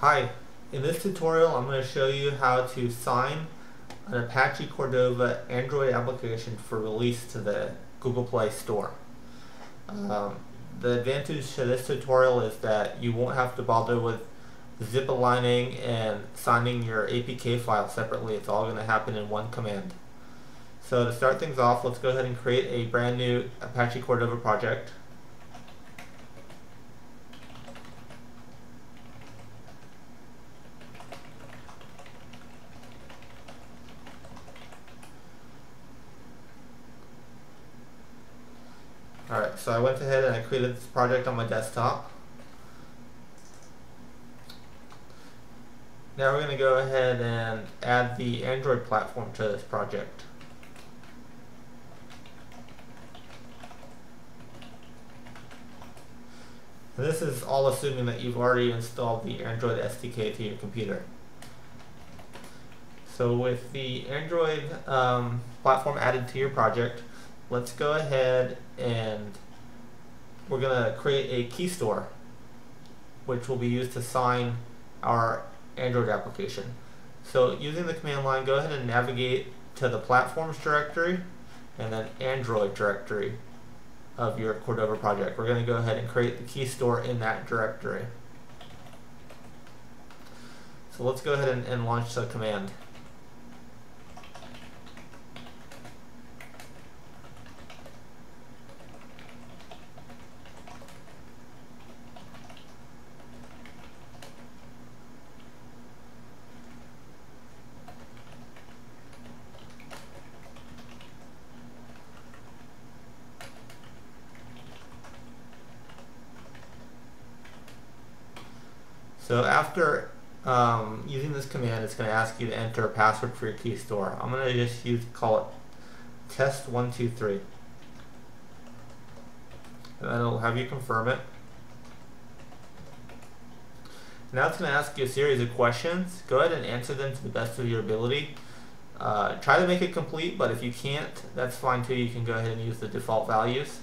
Hi, in this tutorial I'm going to show you how to sign an Apache Cordova Android application for release to the Google Play Store. Um, the advantage to this tutorial is that you won't have to bother with zip aligning and signing your APK file separately. It's all going to happen in one command. So to start things off, let's go ahead and create a brand new Apache Cordova project. So I went ahead and I created this project on my desktop. Now we're going to go ahead and add the Android platform to this project. This is all assuming that you've already installed the Android SDK to your computer. So with the Android um, platform added to your project, let's go ahead and we're going to create a key store which will be used to sign our Android application. So using the command line, go ahead and navigate to the platforms directory and then Android directory of your Cordova project. We're going to go ahead and create the key store in that directory. So let's go ahead and, and launch the command. So after um, using this command, it's going to ask you to enter a password for your key store. I'm going to just use call it test123. And then it'll have you confirm it. Now it's going to ask you a series of questions. Go ahead and answer them to the best of your ability. Uh, try to make it complete, but if you can't, that's fine too. You can go ahead and use the default values.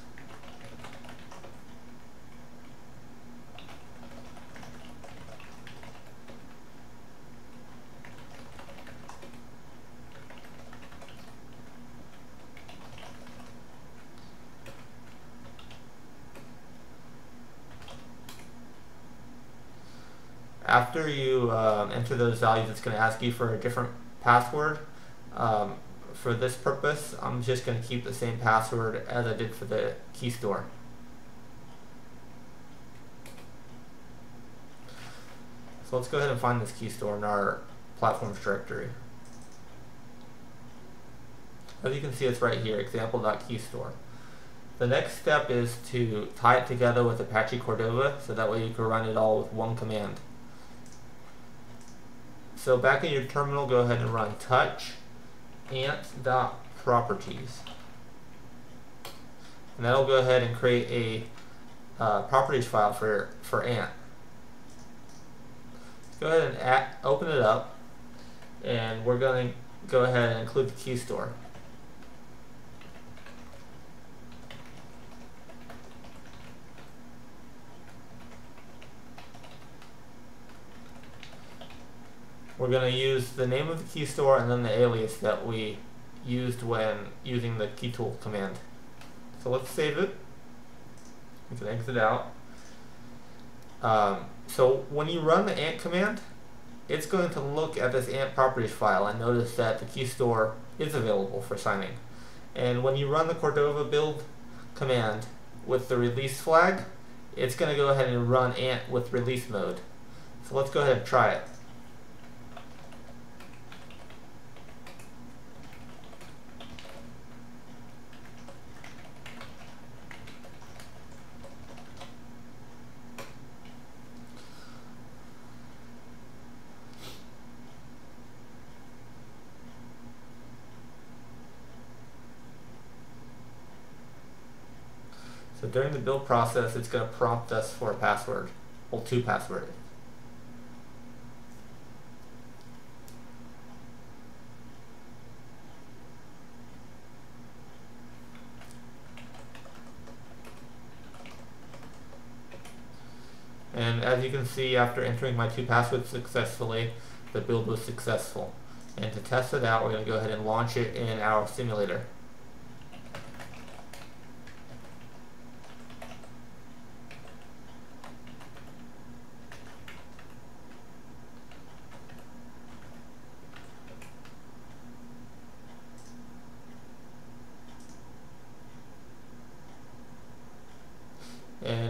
After you um, enter those values, it's going to ask you for a different password. Um, for this purpose, I'm just going to keep the same password as I did for the key store. So let's go ahead and find this key store in our platforms directory. As you can see, it's right here, example.keystore. The next step is to tie it together with Apache Cordova, so that way you can run it all with one command. So back in your terminal, go ahead and run touch ant.properties. And that'll go ahead and create a uh, properties file for, for ant. Go ahead and open it up and we're going to go ahead and include the key store. We're going to use the name of the key store and then the alias that we used when using the key tool command. So let's save it. We can exit out. Um, so when you run the ant command, it's going to look at this ant properties file and notice that the key store is available for signing. And when you run the Cordova build command with the release flag, it's going to go ahead and run ant with release mode. So let's go ahead and try it. During the build process, it's going to prompt us for a password, well, two passwords. And as you can see, after entering my two passwords successfully, the build was successful. And to test it out, we're going to go ahead and launch it in our simulator.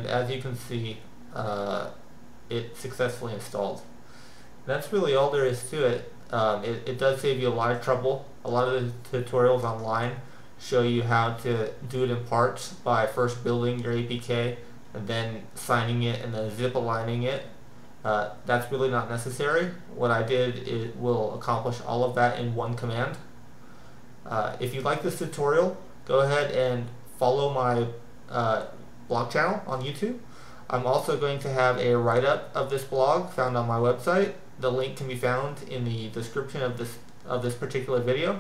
As you can see uh, it successfully installed. That's really all there is to it. Um, it. It does save you a lot of trouble. A lot of the tutorials online show you how to do it in parts by first building your APK and then signing it and then zip aligning it. Uh, that's really not necessary. What I did it will accomplish all of that in one command. Uh, if you like this tutorial, go ahead and follow my uh, blog channel on YouTube. I'm also going to have a write-up of this blog found on my website. The link can be found in the description of this of this particular video.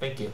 Thank you.